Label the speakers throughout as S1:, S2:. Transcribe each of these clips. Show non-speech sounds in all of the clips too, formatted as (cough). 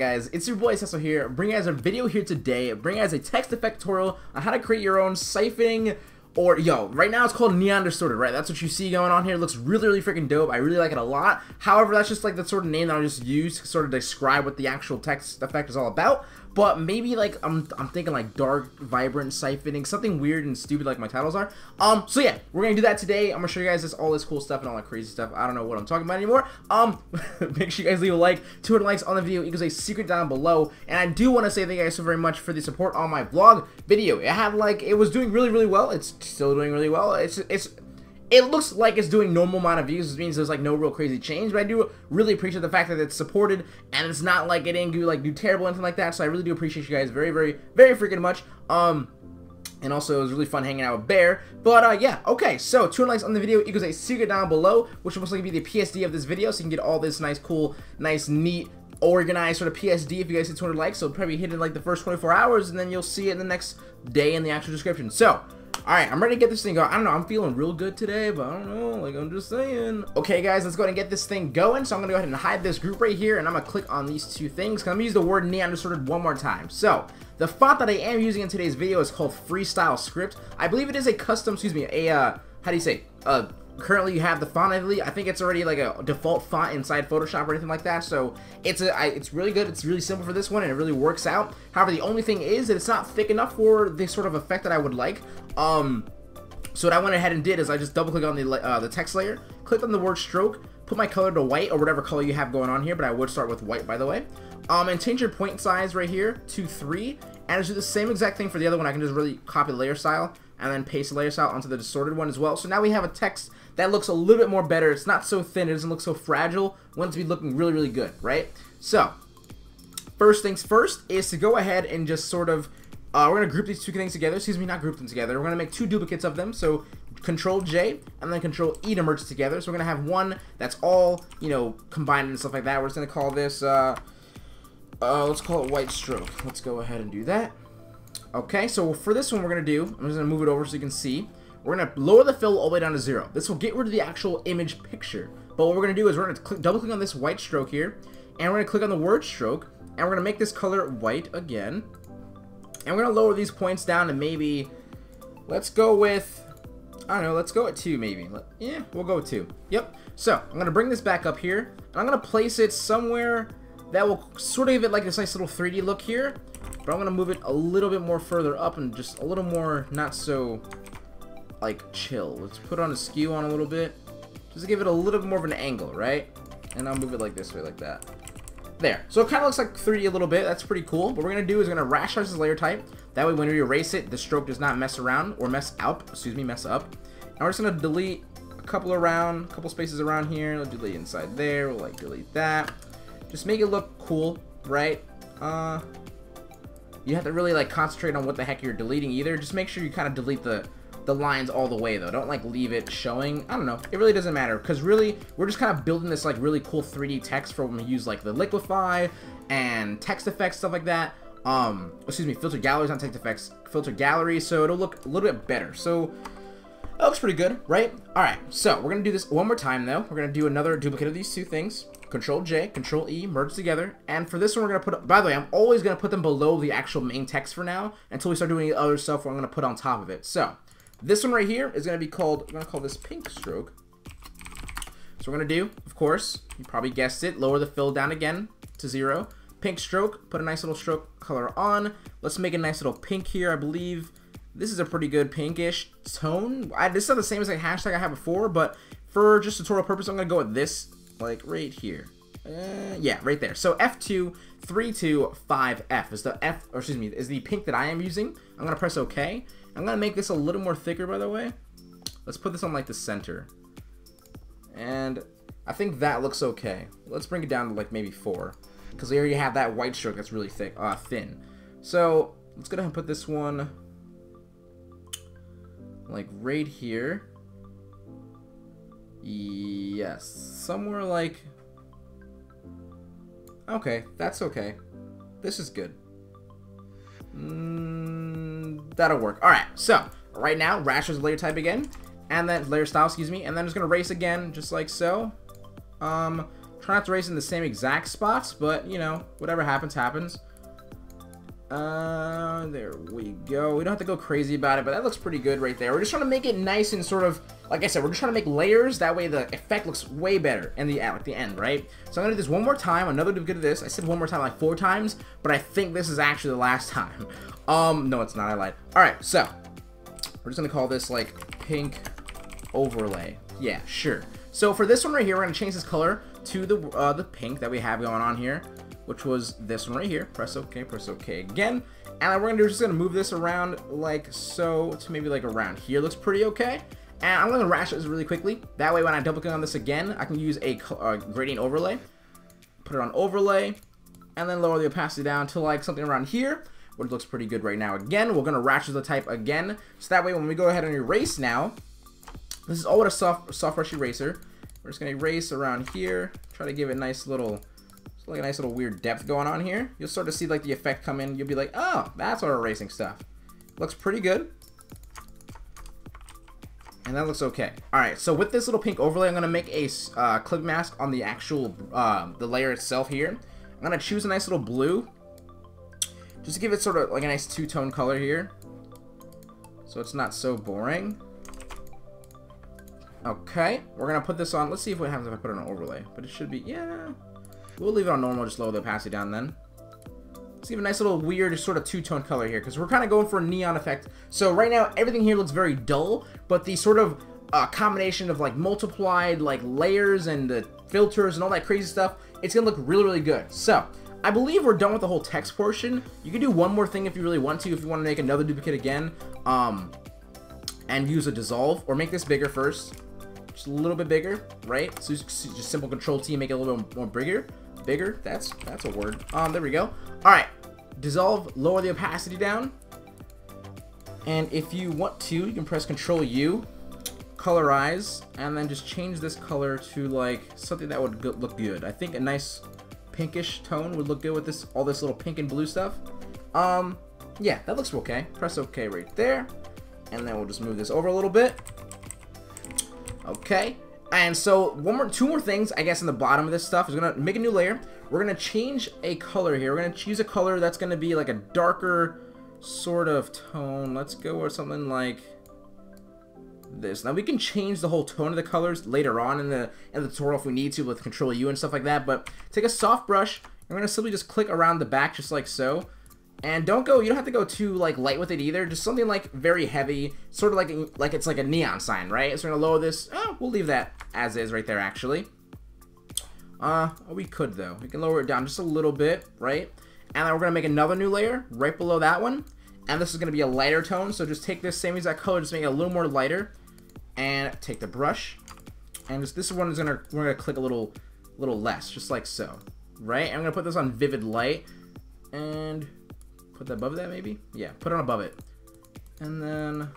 S1: guys? It's your boy Seso here, bringing you guys a video here today, bringing you guys a text effect tutorial on how to create your own siphoning or, yo, right now it's called Neon Distorted, right? That's what you see going on here. It looks really, really freaking dope. I really like it a lot. However, that's just like the sort of name that I just use to sort of describe what the actual text effect is all about. But maybe like, I'm, I'm thinking like dark, vibrant siphoning, something weird and stupid like my titles are. Um, so yeah, we're gonna do that today. I'm gonna show you guys this, all this cool stuff and all that crazy stuff. I don't know what I'm talking about anymore. Um, (laughs) make sure you guys leave a like. 200 likes on the video equals a secret down below. And I do want to say thank you guys so very much for the support on my vlog video. It had like, it was doing really, really well. It's still doing really well. It's, it's, it looks like it's doing normal amount of views, which means there's like no real crazy change. But I do really appreciate the fact that it's supported and it's not like it didn't do like do terrible anything like that. So I really do appreciate you guys very, very, very freaking much. Um, and also it was really fun hanging out with Bear. But uh, yeah, okay. So 200 likes on the video equals a secret down below, which will most likely be the PSD of this video, so you can get all this nice, cool, nice, neat organized sort of PSD if you guys hit 200 likes. So probably hit in like the first 24 hours, and then you'll see it in the next day in the actual description. So Alright, I'm ready to get this thing going. I don't know, I'm feeling real good today, but I don't know, like I'm just saying. Okay guys, let's go ahead and get this thing going. So I'm gonna go ahead and hide this group right here, and I'm gonna click on these two things, I'm gonna use the word neon distorted one more time. So, the font that I am using in today's video is called Freestyle Script. I believe it is a custom, excuse me, a, uh, how do you say, uh, currently you have the font I believe. I think it's already like a default font inside Photoshop or anything like that so it's a I, it's really good. It's really simple for this one and it really works out. However the only thing is that it's not thick enough for the sort of effect that I would like. Um so what I went ahead and did is I just double click on the uh, the text layer click on the word stroke put my color to white or whatever color you have going on here but I would start with white by the way. Um and change your point size right here to 3 and just do the same exact thing for the other one. I can just really copy layer style and then paste the layer style onto the distorted one as well. So now we have a text that looks a little bit more better. It's not so thin. It doesn't look so fragile. We want to be looking really, really good, right? So, first things first is to go ahead and just sort of, uh, we're going to group these two things together. Excuse me, not group them together. We're going to make two duplicates of them. So, Control J and then Control E to merge together. So, we're going to have one that's all, you know, combined and stuff like that. We're just going to call this, uh, uh, let's call it white stroke. Let's go ahead and do that. Okay, so for this one, we're going to do, I'm just going to move it over so you can see. We're going to lower the fill all the way down to zero. This will get rid of the actual image picture. But what we're going to do is we're going to double click on this white stroke here. And we're going to click on the word stroke. And we're going to make this color white again. And we're going to lower these points down to maybe, let's go with, I don't know, let's go at 2 maybe. Yeah, we'll go with 2. Yep. So, I'm going to bring this back up here. And I'm going to place it somewhere that will sort of give it like this nice little 3D look here. But I'm going to move it a little bit more further up and just a little more not so, like, chill. Let's put on a skew on a little bit. Just give it a little bit more of an angle, right? And I'll move it like this way, like that. There. So it kind of looks like 3D a little bit. That's pretty cool. What we're going to do is we're going to rasterize this layer type. That way when we erase it, the stroke does not mess around or mess up. Excuse me, mess up. And we're just going to delete a couple around, a couple spaces around here. We'll delete inside there. We'll like delete that. Just make it look cool, right? Uh, you have to really like concentrate on what the heck you're deleting either. Just make sure you kind of delete the the lines all the way though. Don't like leave it showing. I don't know. It really doesn't matter because really we're just kind of building this like really cool 3D text for when we use like the liquify and text effects stuff like that. Um, excuse me, filter galleries, not text effects, filter gallery, so it'll look a little bit better. So that looks pretty good, right? All right, so we're gonna do this one more time though. We're gonna do another duplicate of these two things. Control J, Control E, merge together. And for this one, we're to put, by the way, I'm always to put them below the actual main text for now until we start doing other stuff where I'm to put on top of it. So, this one right here is going to be called, I'm going to call this pink stroke. So we're going to do, of course, you probably guessed it, lower the fill down again to zero. Pink stroke, put a nice little stroke color on. Let's make a nice little pink here, I believe. This is a pretty good pinkish tone. I, this is not the same as the hashtag I had before, but for just tutorial purpose, I'm going to go with this like right here. Uh, yeah, right there. So F2, 3, 2, 5, F is the F, or excuse me, is the pink that I am using. I'm going to press OK. I'm to make this a little more thicker, by the way. Let's put this on like the center. And I think that looks okay. Let's bring it down to like maybe 4. Because we already have that white stroke that's really thick, uh, thin. So let's go ahead and put this one like right here. Yes, somewhere like... Okay, that's okay. This is good. Mm, that'll work. Alright, so, right now, Rasterize layer type again, and then layer style, excuse me, and then going to race again, just like so. Um, Try not to race in the same exact spots, but, you know, whatever happens, happens. Uh, there we go. We don't have to go crazy about it, but that looks pretty good right there. We're just trying to make it nice and sort of, like I said, we're just trying to make layers. That way the effect looks way better in the, like the end, right? So I'm going to do this one more time. Another duplicate of this. I said one more time like four times, but I think this is actually the last time. (laughs) Um, no, it's not. I lied. All right, so we're just going to call this like pink overlay. Yeah, sure. So for this one right here, we're going to change this color to the, uh, the pink that we have going on here which was this one right here. Press OK, press OK again. And we're gonna do just gonna move this around like so to maybe like around here. Looks pretty okay. And I'm gonna rash this really quickly. That way when I double click on this again, I can use a uh, gradient overlay. Put it on overlay, and then lower the opacity down to like something around here, which looks pretty good right now. Again, we're gonna ratchet the type again. So that way when we go ahead and erase now, this is all with a soft, soft brush eraser. We're just gonna erase around here, try to give it a nice little like a nice little weird depth going on here. You'll sort of see like the effect come in. You'll be like, oh, that's our erasing stuff. Looks pretty good. And that looks okay. Alright, so with this little pink overlay, I'm to make a uh, clip mask on the actual, uh, the layer itself here. I'm to choose a nice little blue. Just to give it sort of like a nice two-tone color here. So it's not so boring. Okay, we're to put this on. Let's see if what happens if I put on overlay. But it should be, yeah, We'll leave it on normal, just lower the opacity down then. Let's give a nice little weird sort of two-tone color here, because we're kind of going for a neon effect. So right now, everything here looks very dull, but the sort of uh, combination of like multiplied like layers and the filters and all that crazy stuff, it's to look really, really good. So, I believe we're done with the whole text portion. You can do one more thing if you really want to, if you want to make another duplicate again, um, and use a dissolve, or make this bigger first. Just a little bit bigger, right? So just simple control T, and make it a little bit more bigger bigger. That's that's a word. Um, there we go. All right, dissolve, lower the opacity down. And if you want to, you can press Control U, colorize, and then just change this color to like something that would go look good. I think a nice pinkish tone would look good with this all this little pink and blue stuff. Um, yeah, that looks okay. Press OK right there, and then we'll just move this over a little bit. Okay, and so one more, two more things, I guess, in the bottom of this stuff is gonna make a new layer. We're gonna change a color here. We're gonna choose a color that's gonna be like a darker sort of tone. Let's go with something like this. Now we can change the whole tone of the colors later on in the in the tutorial if we need to with Control U and stuff like that. But take a soft brush. I'm gonna simply just click around the back just like so. And don't go, you don't have to go too like light with it either. Just something like very heavy, sort of like like it's like a neon sign, right? So we're gonna lower this. Oh, we'll leave that as is right there actually. Uh, oh, we could though. We can lower it down just a little bit, right? And then we're gonna make another new layer right below that one. And this is gonna be a lighter tone. So just take this same exact color, just make it a little more lighter. And take the brush. And just, this one is gonna we're gonna click a little little less, just like so. Right? And I'm gonna put this on vivid light. And Put that above that, maybe? Yeah, put it on above it. And then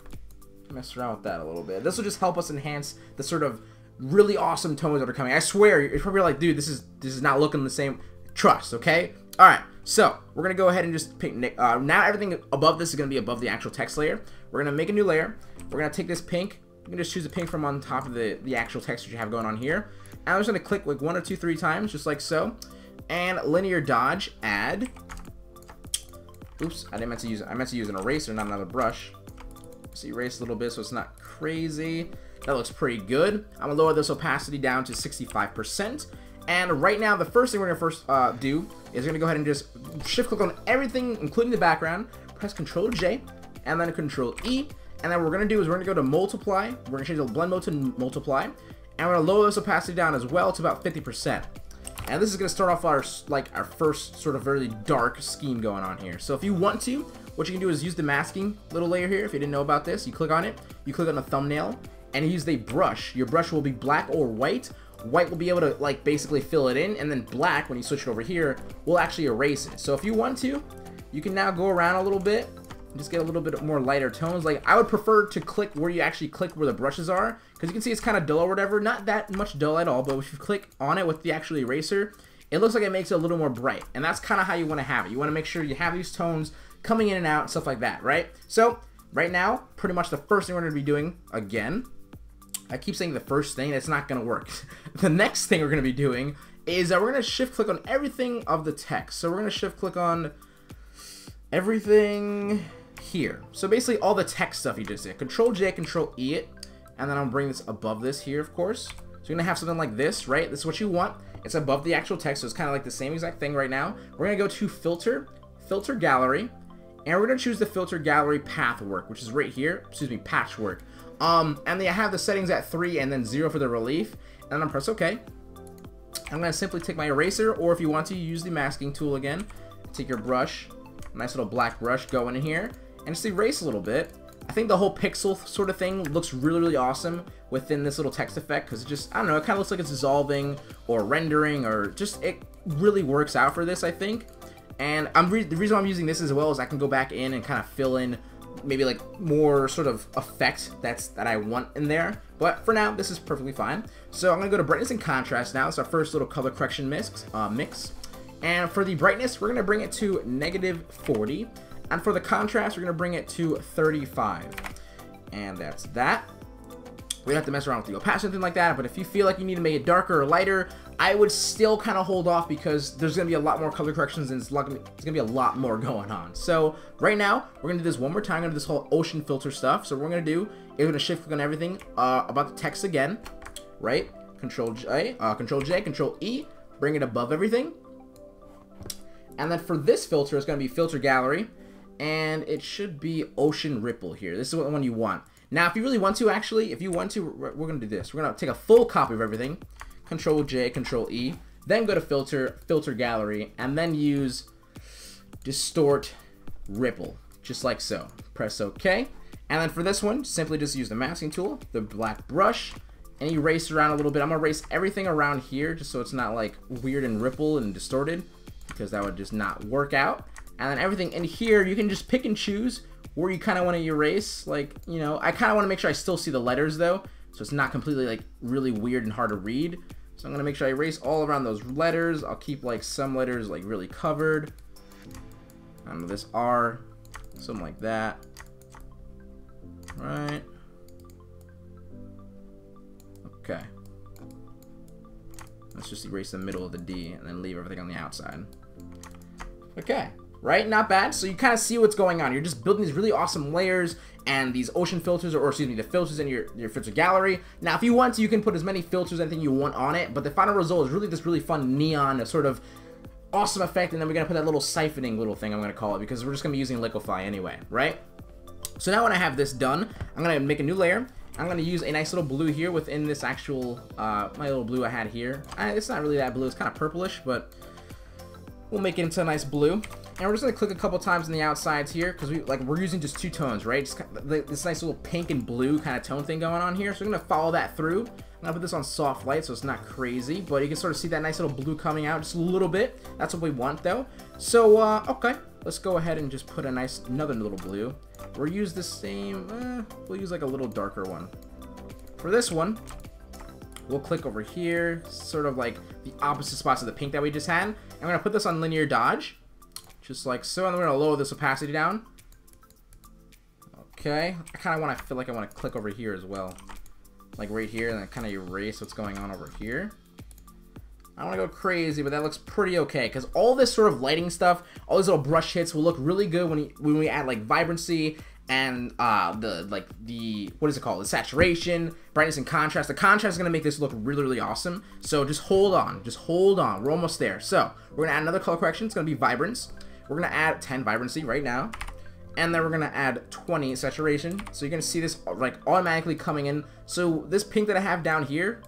S1: mess around with that a little bit. This will just help us enhance the sort of really awesome tones that are coming. I swear, you're probably like, dude, this is this is not looking the same. Trust, okay? All right, so we're gonna go ahead and just pick. Uh, now everything above this is gonna be above the actual text layer. We're gonna make a new layer. We're gonna take this pink. You can just choose a pink from on top of the the actual text that you have going on here. And I'm just gonna click like one or two, three times, just like so. And linear dodge, add. Oops, I didn't meant to use I meant to use an eraser, not another brush. So erase a little bit so it's not crazy. That looks pretty good. I'm gonna lower this opacity down to 65%. And right now, the first thing we're gonna first uh, do is we're gonna go ahead and just shift click on everything, including the background, press Control J, and then Control E. And then what we're gonna do is we're gonna go to multiply. We're gonna change the blend mode to multiply. And we're gonna lower this opacity down as well to about 50%. And this is going to start off our like our first sort of very dark scheme going on here. So if you want to, what you can do is use the masking little layer here. If you didn't know about this, you click on it, you click on the thumbnail, and use the brush. Your brush will be black or white. White will be able to like basically fill it in, and then black, when you switch it over here, will actually erase it. So if you want to, you can now go around a little bit just get a little bit more lighter tones. Like, I would prefer to click where you actually click where the brushes are, because you can see it's kind of dull or whatever. Not that much dull at all, but if you click on it with the actual eraser, it looks like it makes it a little more bright. And that's kind of how you want to have it. You want to make sure you have these tones coming in and out and stuff like that, right? So, right now, pretty much the first thing we're going to be doing, again, I keep saying the first thing, that's not gonna work. (laughs) the next thing we're gonna be doing is that we're gonna shift click on everything of the text. So we're gonna shift click on everything here. So basically all the text stuff you just did. Control J, Control E it, and then I'll bring this above this here, of course. So you're gonna have something like this, right? This is what you want. It's above the actual text, so it's kind of like the same exact thing right now. We're gonna go to Filter, Filter Gallery, and we're gonna choose the Filter Gallery Path Work, which is right here. Excuse me, Patchwork. Um, and then I have the settings at three and then zero for the relief, and then I'm press OK. I'm gonna simply take my eraser, or if you want to, use the masking tool again. Take your brush, nice little black brush, go in here, and just erase a little bit. I think the whole pixel sort of thing looks really, really awesome within this little text effect because it just, I don't know, it kind of looks like it's dissolving or rendering or just, it really works out for this, I think. And I'm the reason I'm using this as well is I can go back in and kind of fill in maybe like more sort of effect that's that I want in there. But for now, this is perfectly fine. So I'm gonna go to brightness and contrast now. It's our first little color correction mix. Uh, mix. And for the brightness, we're gonna bring it to negative 40. And for the contrast, we're going to bring it to 35. And that's that. We don't have to mess around with the opacity or anything like that, but if you feel like you need to make it darker or lighter, I would still kind of hold off because there's going to be a lot more color corrections and it's, going to be a lot more (laughs) going on. So right now, we're going to do this one more time. Do this whole ocean filter stuff. So what we're going to do is going to shift click on everything uh, about the text again, right? Control J, uh, Control J, Control E, bring it above everything. And then for this filter, it's going to be filter gallery and it should be Ocean Ripple here. This is what one you want. Now, if you really want to, actually, if you want to, we're, we're going to do this. We're going to take a full copy of everything, Control J, Control E, then go to Filter, Filter Gallery, and then use Distort Ripple, just like so. Press OK. And then for this one, simply just use the masking tool, the black brush, and erase around a little bit. I'm going to erase everything around here just so it's not like weird and ripple and distorted because that would just not work out and then everything in here you can just pick and choose where you kind of want to erase like you know I kind of want to make sure I still see the letters though so it's not completely like really weird and hard to read. So I'm gonna make sure I erase all around those letters. I'll keep like some letters like really covered. I don't know this R something like that. Right okay. Let's just erase the middle of the D and then leave everything on the outside. Okay right? Not bad. So you kind of see what's going on. You're just building these really awesome layers and these ocean filters, or, or, excuse me, the filters in your, your filter gallery. Now, if you want to, you can put as many filters, anything you want on it, but the final result is really this really fun neon sort of awesome effect, and then we're to put that little siphoning little thing, I'm to call it, because we're just to be using Liquify anyway, right? So now when I have this done, I'm to make a new layer. I'm to use a nice little blue here within this actual, uh, my little blue I had here. I, it's not really that blue, it's kind of purplish, but we'll make it into a nice blue. And we're just gonna click a couple times on the outsides here because we like we're using just two tones, right? Just kind of, this nice little pink and blue kind of tone thing going on here. So we're gonna follow that through. I'm gonna put this on soft light so it's not crazy, but you can sort of see that nice little blue coming out just a little bit. That's what we want though. So uh, okay, let's go ahead and just put a nice another little blue. We'll use the same. Eh, we'll use like a little darker one. For this one, we'll click over here, sort of like the opposite spots of the pink that we just had. I'm gonna put this on linear dodge just like so, and we're going to lower this opacity down. Okay, I kind of want to feel like I want to click over here as well. Like right here, and then kind of erase what's going on over here. I want to go crazy, but that looks pretty okay. Because all this sort of lighting stuff, all these little brush hits will look really good when, you, when we add like vibrancy and uh, the like the what is it called? The saturation, brightness, and contrast. The contrast is gonna make this look really really awesome. So just hold on, just hold on. We're almost there. So we're gonna add another color correction. It's gonna be vibrance. We're going to add 10 vibrancy right now. And then we're going to add 20 saturation. So you're going to see this like automatically coming in. So this pink that I have down here,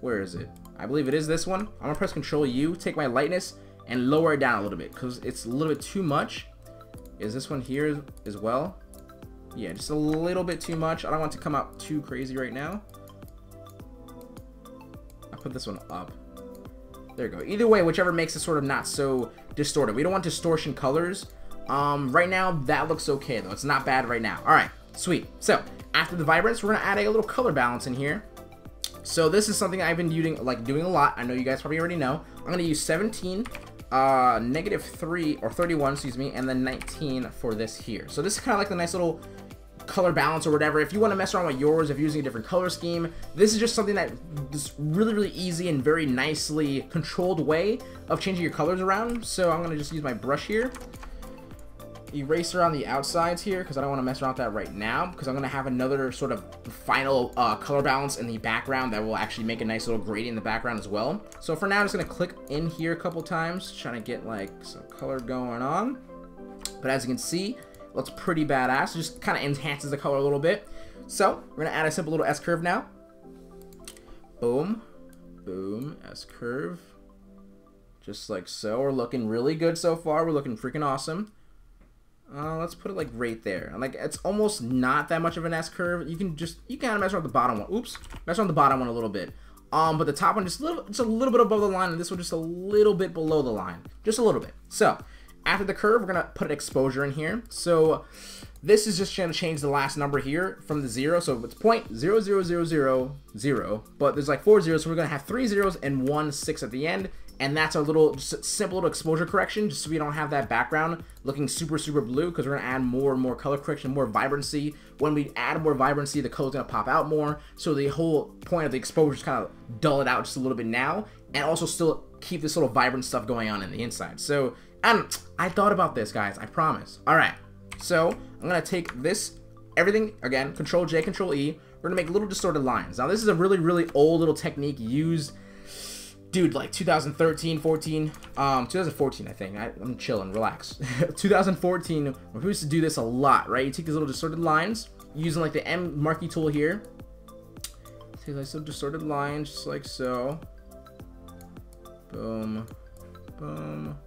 S1: where is it? I believe it is this one. I'm going to press Control U, take my lightness, and lower it down a little bit because it's a little bit too much. Is this one here as well? Yeah, just a little bit too much. I don't want to come out too crazy right now. I put this one up. There you go. Either way, whichever makes it sort of not so distorted. We don't want distortion colors. Um, right now, that looks okay, though. It's not bad right now. All right, sweet. So, after the vibrance, we're going to add a little color balance in here. So this is something I've been using, like doing a lot. I know you guys probably already know. I'm going to use 17, uh, negative 3, or 31, excuse me, and then 19 for this here. So this is kind of like the nice little color balance or whatever, if you want to mess around with yours, if you're using a different color scheme, this is just something that is really, really easy and very nicely controlled way of changing your colors around. So I'm going to just use my brush here erase around the outsides here because I don't want to mess around with that right now because I'm going to have another sort of final uh, color balance in the background that will actually make a nice little gradient in the background as well. So for now, I'm just going to click in here a couple times, trying to get like some color going on. But as you can see, looks pretty badass. It just kind of enhances the color a little bit. So we're to add a simple little S-curve now. Boom. Boom. S-curve. Just like so. We're looking really good so far. We're looking freaking awesome. Uh, let's put it like right there. Like it's almost not that much of an S curve. You can just you kind of mess around the bottom one. Oops, mess around the bottom one a little bit. Um, but the top one just a little, just a little bit above the line, and this one just a little bit below the line, just a little bit. So after the curve, we're gonna put an exposure in here. So this is just gonna change the last number here from the zero. So it's point zero zero zero zero zero, but there's like four zeros, so we're gonna have three zeros and one six at the end and that's our little simple little exposure correction just so we don't have that background looking super super blue because we're going to add more and more color correction more vibrancy when we add more vibrancy the color's going to pop out more so the whole point of the exposure is kind of dull it out just a little bit now and also still keep this little vibrant stuff going on in the inside so and I thought about this guys I promise all right so I'm going to take this everything again control J control E we're going to make little distorted lines now this is a really really old little technique used dude, like 2013, 14, um, 2014, I think. I, am chilling, relax. (laughs) 2014, we used to do this a lot, right? You take these little distorted lines, using like the M marquee tool here. Take like some distorted lines, just like so. Boom, boom.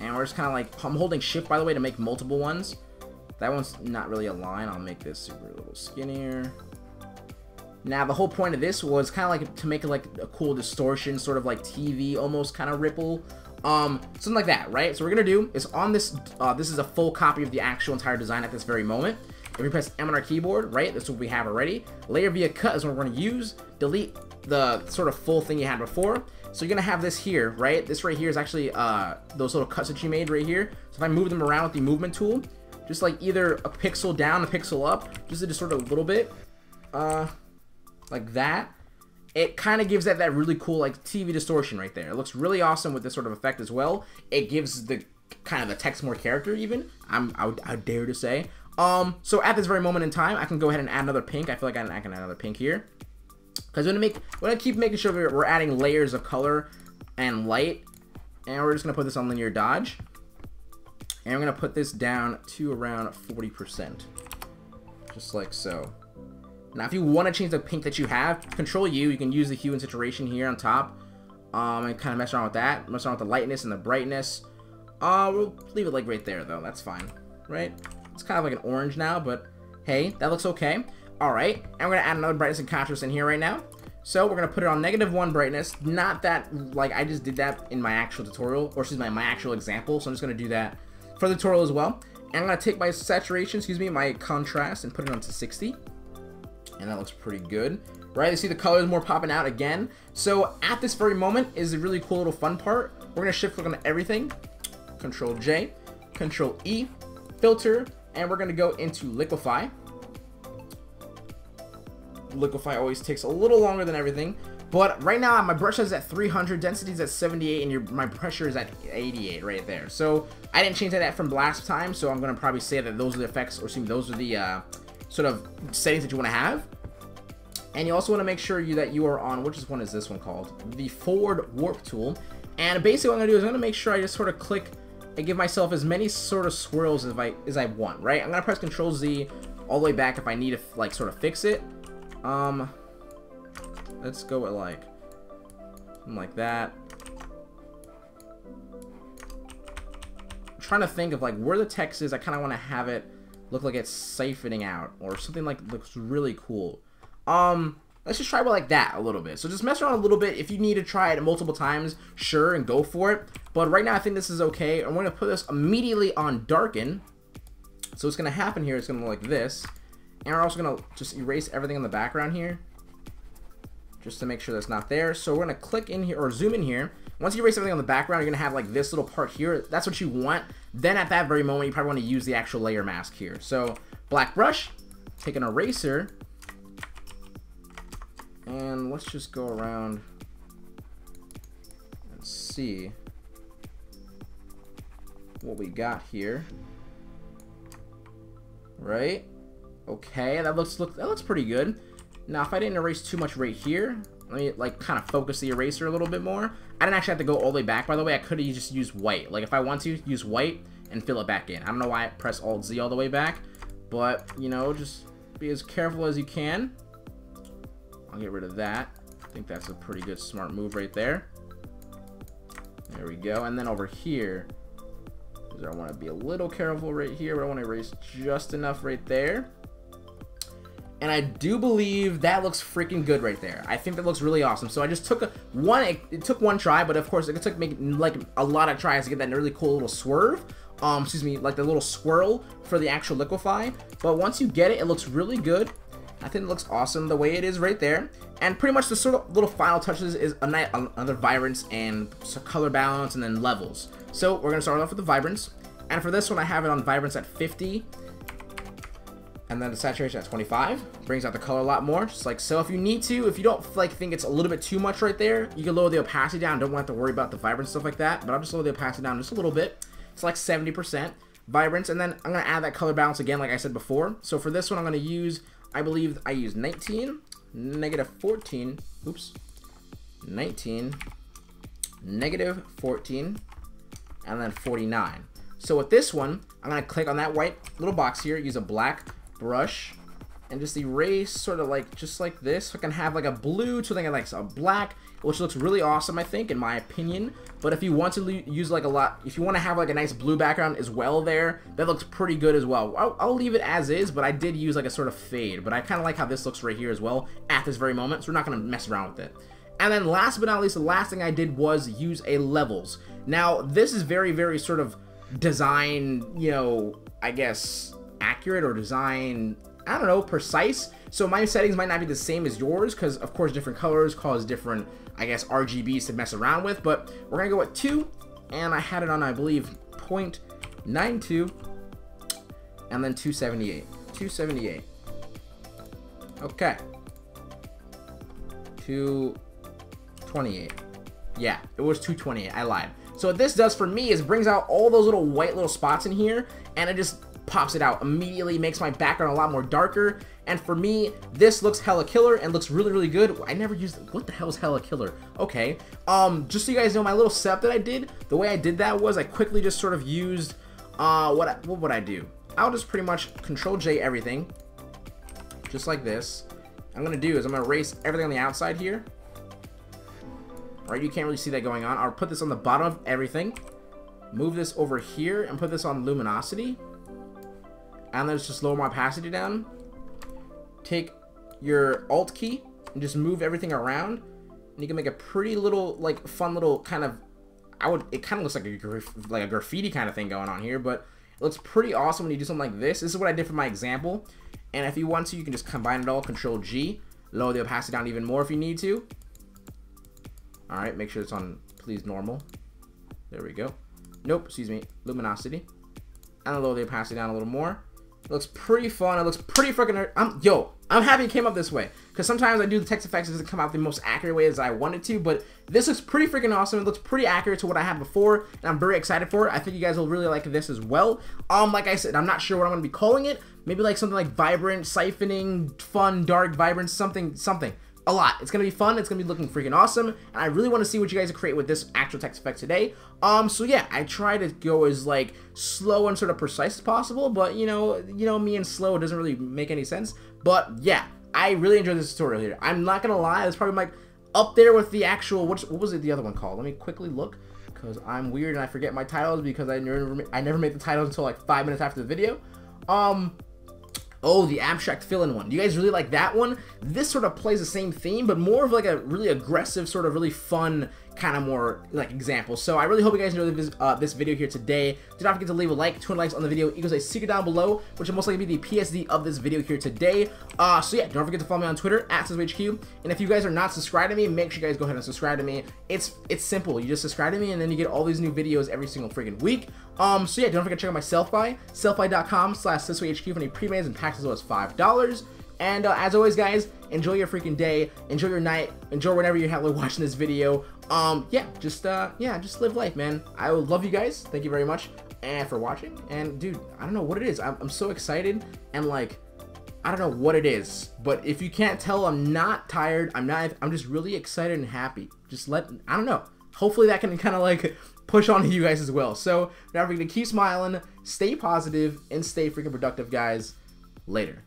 S1: And we're just kind of like, I'm holding shift, by the way, to make multiple ones. That one's not really a line. I'll make this super little skinnier. Now, the whole point of this was kind of like to make like a cool distortion, sort of like TV almost kind of ripple. Um, something like that, right? So what we're gonna do is on this, uh, this is a full copy of the actual entire design at this very moment. If we press M on our keyboard, right, that's what we have already. Layer via cut is what we're gonna use. Delete the sort of full thing you had before. So you're gonna have this here, right? This right here is actually uh, those little cuts that you made right here. So if I move them around with the movement tool, just like either a pixel down, a pixel up, just to distort a little bit. Uh, like that, it kind of gives that that really cool like TV distortion right there. It looks really awesome with this sort of effect as well. It gives the kind of the text more character even. I'm I I dare to say. Um, so at this very moment in time, I can go ahead and add another pink. I feel like I can add another pink here. Because we're gonna make, we're gonna keep making sure we're, we're adding layers of color and light, and we're just gonna put this on linear dodge, and we're gonna put this down to around 40%, just like so. Now, if you want to change the pink that you have, Control U, you can use the hue and saturation here on top. Um, and kind of mess around with that. Mess around with the lightness and the brightness. Uh, we'll leave it like right there, though. That's fine, right? It's kind of like an orange now, but hey, that looks okay. All right, and we're going to add another brightness and contrast in here right now. So we're going to put it on negative one brightness. Not that, like, I just did that in my actual tutorial, or excuse me, my actual example. So I'm just going to do that for the tutorial as well. And I'm going to take my saturation, excuse me, my contrast, and put it onto 60 and that looks pretty good. Right, you see the colors more popping out again. So at this very moment is a really cool little fun part. We're gonna shift click on everything, Control J, Control E, filter, and we're gonna go into liquify. Liquify always takes a little longer than everything, but right now my brush is at 300, density is at 78, and your my pressure is at 88 right there. So I didn't change that from last time, so I'm gonna probably say that those are the effects, or me, those are the uh, sort of settings that you want to have. And you also want to make sure you that you are on, which is one is this one called? The forward warp tool. And basically what I'm going to do is I'm going to make sure I just sort of click and give myself as many sort of swirls as I, as I want, right? I'm going to press Control Z all the way back if I need to, like, sort of fix it. Um, let's go with, like, like that. I'm trying to think of, like, where the text is. I kind of want to have it look like it's siphoning out or something like looks really cool. Um, let's just try it like that a little bit. So just mess around a little bit. If you need to try it multiple times, sure, and go for it. But right now, I think this is okay. I'm going to put this immediately on darken. So what's going to happen here is it's going to look like this. And we're also going to just erase everything in the background here. Just to make sure that's not there. So we're to click in here, or zoom in here. Once you erase everything on the background, you're gonna have like this little part here. That's what you want. Then at that very moment, you probably want to use the actual layer mask here. So black brush, take an eraser, and let's just go around and see what we got here. Right? Okay, that looks look that looks pretty good. Now, if I didn't erase too much right here, let me like kind of focus the eraser a little bit more. I didn't actually have to go all the way back, by the way. I could have just used white. Like if I want to, use white and fill it back in. I don't know why I press Alt Z all the way back, but you know, just be as careful as you can. I'll get rid of that. I think that's a pretty good smart move right there. There we go. And then over here, I want to be a little careful right here, I want to erase just enough right there. And I do believe that looks freaking good right there. I think that looks really awesome. So I just took a, one, it, it took one try, but of course it took make, like a lot of tries to get that really cool little swerve. Um, excuse me, like the little swirl for the actual Liquify. But once you get it, it looks really good. I think it looks awesome the way it is right there. And pretty much the sort of little final touches is a night, another vibrance and color balance and then levels. So we're to start off with the vibrance. And for this one, I have it on vibrance at 50 and then the saturation at 25 brings out the color a lot more. Just like so if you need to if you don't like think it's a little bit too much right there you can lower the opacity down. Don't want to worry about the vibrance stuff like that but i'll just lower the opacity down just a little bit. It's like 70 percent vibrance. And then i'm to add that color balance again like i said before. So for this one i'm going to use i believe i use 19 negative 14 oops 19 negative 14 and then 49 so with this one i'm going to click on that white little box here use a black brush and just erase sort of like just like this so I can have like a blue to like a black which looks really awesome I think in my opinion. But if you want to use like a lot if you want to have like a nice blue background as well there that looks pretty good as well. I'll, I'll leave it as is but I did use like a sort of fade but I kind of like how this looks right here as well at this very moment so we're not going to mess around with it. And then last but not least the last thing I did was use a levels. Now this is very very sort of design you know I guess accurate or design, I don't know, precise. So my settings might not be the same as yours because, of course, different colors cause different, I guess, RGBs to mess around with. But we're to go with 2, and I had it on, I believe, 0.92, and then 278. 278. Okay. 228. Yeah, it was 228. I lied. So what this does for me is brings out all those little white little spots in here, and it just pops it out immediately, makes my background a lot more darker. And for me, this looks hella killer and looks really, really good. I never used, what the hell is hella killer? Okay, um, just so you guys know, my little setup that I did, the way I did that was I quickly just sort of used, uh, what, I, what would I do? I'll just pretty much control J everything, just like this. I'm gonna do is I'm gonna erase everything on the outside here. Right, you can't really see that going on. I'll put this on the bottom of everything. Move this over here and put this on luminosity and let's just lower my opacity down. Take your Alt key and just move everything around. And you can make a pretty little, like, fun little kind of, I would, it kind of looks like a, like a graffiti kind of thing going on here, but it looks pretty awesome when you do something like this. This is what I did for my example. And if you want to, you can just combine it all, Control G, lower the opacity down even more if you need to. All right, make sure it's on, please, normal. There we go. Nope, excuse me, luminosity. And lower the opacity down a little more. Looks pretty fun. It looks pretty freaking. I'm yo. I'm happy it came up this way because sometimes I do the text effects it doesn't come out the most accurate way as I wanted to, but this looks pretty freaking awesome. It looks pretty accurate to what I had before, and I'm very excited for it. I think you guys will really like this as well. Um, like I said, I'm not sure what I'm gonna be calling it. Maybe like something like vibrant, siphoning, fun, dark, vibrant, something, something a lot. It's gonna be fun. It's gonna be looking freaking awesome. And I really want to see what you guys create with this actual text effect today. Um, so yeah, I try to go as like slow and sort of precise as possible, but you know, you know, me and slow doesn't really make any sense. But yeah, I really enjoyed this tutorial here. I'm not gonna lie, it's probably like up there with the actual. What was it? The other one called? Let me quickly look because I'm weird and I forget my titles because I never I never made the titles until like five minutes after the video. Um, Oh, the abstract fill-in one. Do you guys really like that one? This sort of plays the same theme, but more of like a really aggressive, sort of really fun kind of more like examples. So I really hope you guys enjoyed this, uh, this video here today. Do not forget to leave a like. 200 likes on the video equals a secret down below, which will most likely be the PSD of this video here today. Uh, so yeah, don't forget to follow me on Twitter at HQ. And if you guys are not subscribed to me, make sure you guys go ahead and subscribe to me. It's it's simple. You just subscribe to me, and then you get all these new videos every single freaking week. Um, so yeah, don't forget to check out my Sellfy, sellfy.com slash for any pre-mades and packs as low as $5. And uh, as always, guys, enjoy your freaking day, enjoy your night, enjoy whenever you're like, (laughs) watching this video. Um, yeah, just uh, yeah, just live life, man. I love you guys. Thank you very much, and for watching. And dude, I don't know what it is. I'm, I'm so excited and like. I don't know what it is, but if you can't tell, I'm not tired. I'm not. I'm just really excited and happy. Just let. I don't know. Hopefully that can (laughs) kind of like push on to you guys as well. So, now we're gonna keep smiling, stay positive, and stay freaking productive, guys. Later.